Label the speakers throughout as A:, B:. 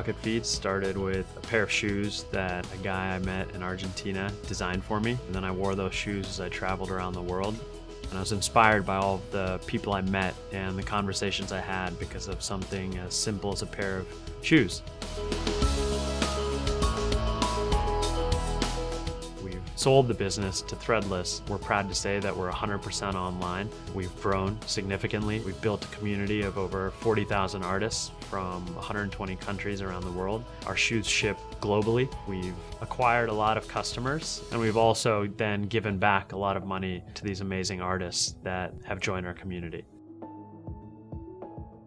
A: Bucket started with a pair of shoes that a guy I met in Argentina designed for me. And then I wore those shoes as I traveled around the world. And I was inspired by all the people I met and the conversations I had because of something as simple as a pair of shoes. Sold the business to Threadless. We're proud to say that we're 100% online. We've grown significantly. We've built a community of over 40,000 artists from 120 countries around the world. Our shoes ship globally. We've acquired a lot of customers and we've also then given back a lot of money to these amazing artists that have joined our community.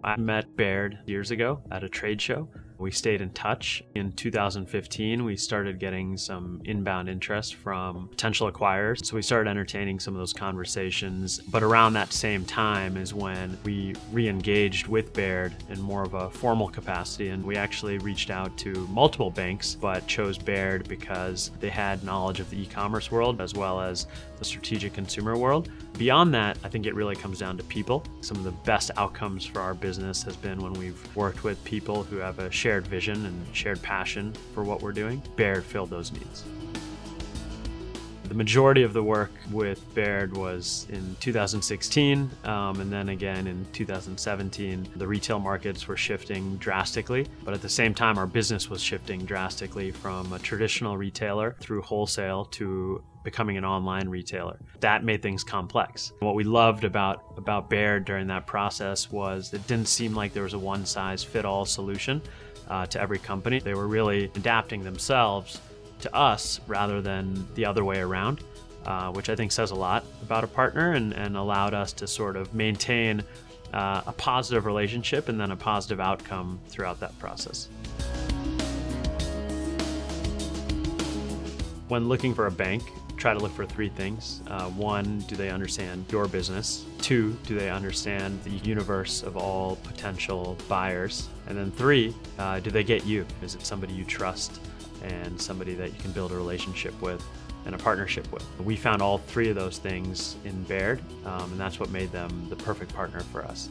A: I met Baird years ago at a trade show. We stayed in touch. In 2015, we started getting some inbound interest from potential acquirers. So we started entertaining some of those conversations. But around that same time is when we re engaged with Baird in more of a formal capacity. And we actually reached out to multiple banks, but chose Baird because they had knowledge of the e commerce world as well as the strategic consumer world. Beyond that, I think it really comes down to people. Some of the best outcomes for our business has been when we've worked with people who have a shared vision and shared passion for what we're doing. Baird filled those needs. The majority of the work with Baird was in 2016, um, and then again in 2017. The retail markets were shifting drastically, but at the same time, our business was shifting drastically from a traditional retailer through wholesale to becoming an online retailer. That made things complex. What we loved about, about Baird during that process was it didn't seem like there was a one size fit all solution uh, to every company. They were really adapting themselves to us rather than the other way around, uh, which I think says a lot about a partner and, and allowed us to sort of maintain uh, a positive relationship and then a positive outcome throughout that process. When looking for a bank, try to look for three things. Uh, one, do they understand your business? Two, do they understand the universe of all potential buyers? And then three, uh, do they get you? Is it somebody you trust and somebody that you can build a relationship with and a partnership with? We found all three of those things in Baird, um, and that's what made them the perfect partner for us.